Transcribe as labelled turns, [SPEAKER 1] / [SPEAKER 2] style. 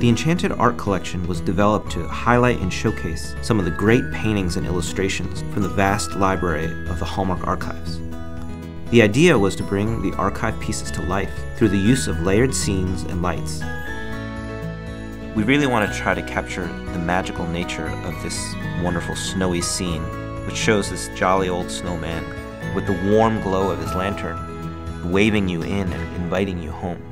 [SPEAKER 1] The Enchanted Art Collection was developed to highlight and showcase some of the great paintings and illustrations from the vast library of the Hallmark Archives. The idea was to bring the archive pieces to life through the use of layered scenes and lights. We really want to try to capture the magical nature of this wonderful snowy scene, which shows this jolly old snowman with the warm glow of his lantern waving you in and inviting you home.